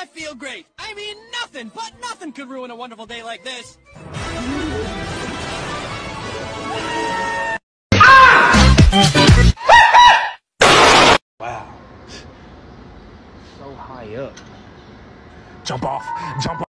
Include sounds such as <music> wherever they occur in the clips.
I feel great. I mean, nothing, but nothing could ruin a wonderful day like this. Wow. So high up. Jump off. Jump off.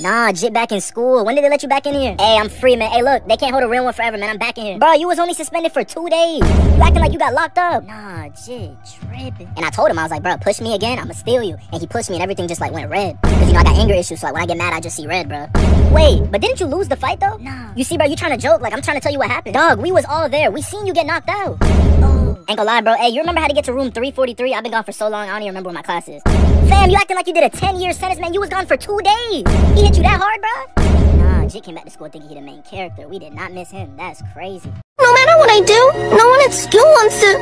Nah, Jit back in school. When did they let you back in here? Hey, I'm free, man. Hey, look, they can't hold a real one forever, man. I'm back in here. Bro, you was only suspended for two days. You acting like you got locked up. Nah, Jit, tripping. And I told him, I was like, bro, push me again, I'ma steal you. And he pushed me and everything just like went red. Cause you know, I got anger issues, so like when I get mad, I just see red, bro. Wait, but didn't you lose the fight though? Nah. You see, bro, you trying to joke. Like, I'm trying to tell you what happened. Dog, we was all there. We seen you get knocked out. Oh. Ain't gonna lie, bro. Hey, you remember how to get to room 343? I've been gone for so long, I don't even remember what my class is. Fam, you acting like you did a 10 year sentence, man. You was gone for two days. He hit you that hard, bro? Nah, Jit came back to school thinking he the main character. We did not miss him. That's crazy. No matter what I do, no one at school wants to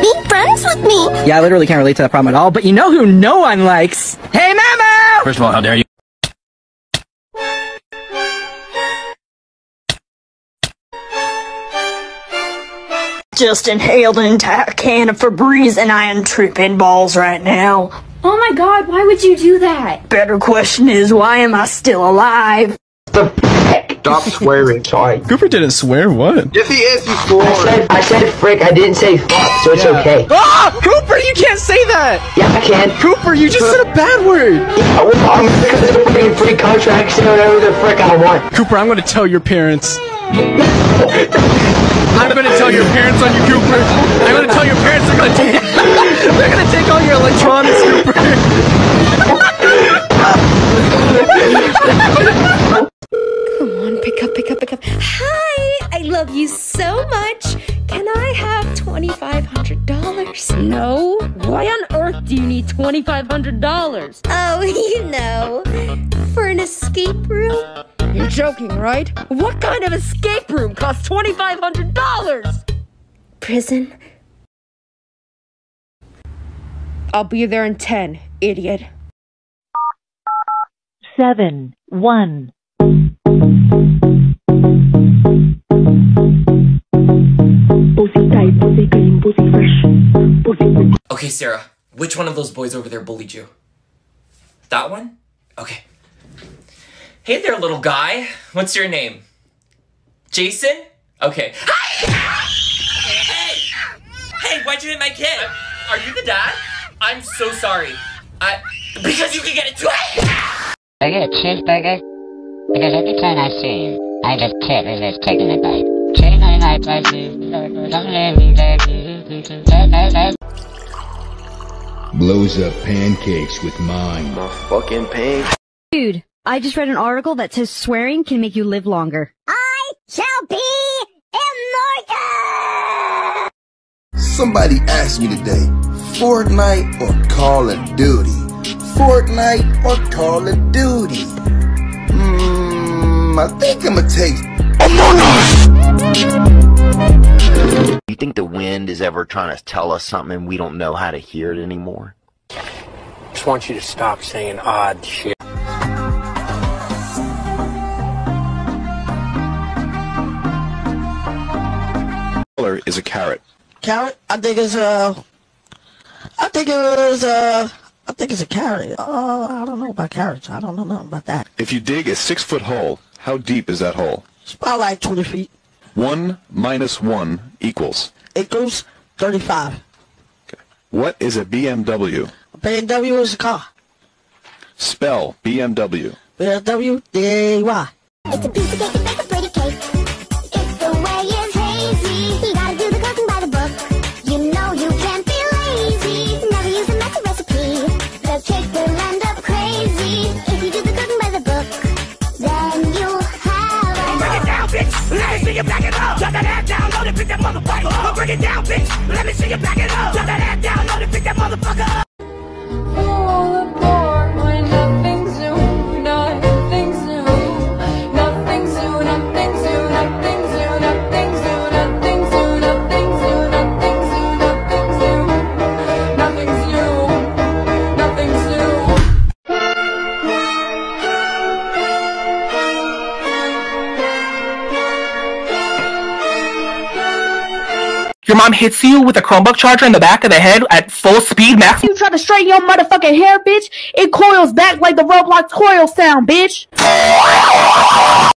be friends with me. Yeah, I literally can't relate to that problem at all, but you know who no one likes? Hey, Mamo! First of all, how dare you? Just inhaled an entire can of Febreze and I am tripping balls right now. Oh my god, why would you do that? Better question is, why am I still alive? The stop swearing, sorry. Cooper didn't swear. What? Yes, he is. He swore. I said, I said frick, I didn't say fuck, so it's Yeah. okay. Ah, Cooper, you can't say that. Yeah, I can. Cooper, you just said a bad word. Yeah, well, I'm because of the freaking free contracts and whatever the frick I want. Cooper, I'm gonna tell your parents. I'm gonna tell your parents on you, Cooper. I'm gonna tell your parents they're gonna take <laughs> they're gonna take all your electronics, Cooper. Come on, pick up, pick up, pick up. Hi, I love you so much. Can I have $2,500? No? Why on earth do you need $2,500? Oh, <laughs> you know, for an escape room? You're joking, right? What kind of escape room costs $2,500? Prison? I'll be there in 10, idiot. seven, one. Pussy tight, pussy clean, pussy fresh, pussy Okay, Sarah, which one of those boys over there bullied you? That one? Okay. Hey there, little guy. What's your name? Jason? Okay. Hi! Hey! Hey, why'd you hit my kid? Uh, are you the dad? I'm so sorry. I. Because you can get it too. I get a cheeseburger because every time I see him, I just can't resist taking a bite. Chicken on my places. Blows up pancakes with mine. My fucking pain. Dude, I just read an article that says swearing can make you live longer. I shall be immortal! Somebody asked me today, Fortnite or Call of Duty? Fortnite or Call of Duty? Hmm, I think I'ma take Among Us! You think the wind is ever trying to tell us something and we don't know how to hear it anymore? I Just want you to stop saying odd shit. Color is a carrot. Carrot? I think it's uh I think it was uh I think it's a carrot. Uh, I don't know about carrots. I don't know nothing about that. If you dig a six-foot hole, how deep is that hole? It's about like 20 feet. One minus one equals. Equals goes 35. What is a BMW? A BMW is a car. Spell BMW. BMW D-A-Y. It's a piece of motherfucker up. Break it down, bitch. Let me see you back it up. Your mom hits you with a Chromebook charger in the back of the head at full speed, max. You try to straighten your motherfucking hair, bitch. It coils back like the Roblox coil sound, bitch.